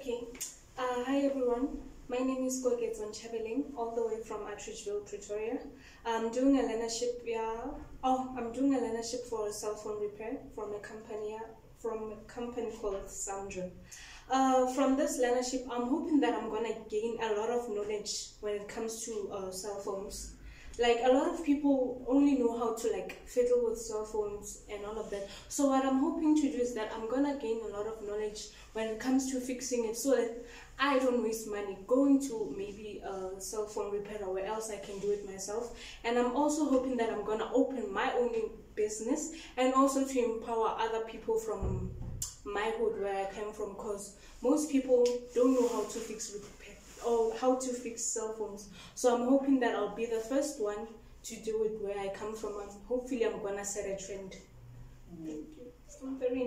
Uh, hi everyone, my name is Koketso Nchabeleng, all the way from Atteridgeville, Pretoria. I'm doing a learnership, yeah. Oh, I'm doing a learnership for cell phone repair from a company from a company called Soundrum. Uh, from this learnership, I'm hoping that I'm gonna gain a lot of knowledge when it comes to uh, cell phones like a lot of people only know how to like fiddle with cell phones and all of that. So what i'm hoping to do is that i'm gonna gain a lot of knowledge when it comes to fixing it so that i don't waste money going to maybe a cell phone repair or where else i can do it myself. And i'm also hoping that i'm gonna open my own business and also to empower other people from my hood where i came from because most people don't know how to fix repair or how to fix cell phones. So I'm hoping that I'll be the first one to do it where I come from and hopefully I'm gonna set a trend. Mm. Thank you.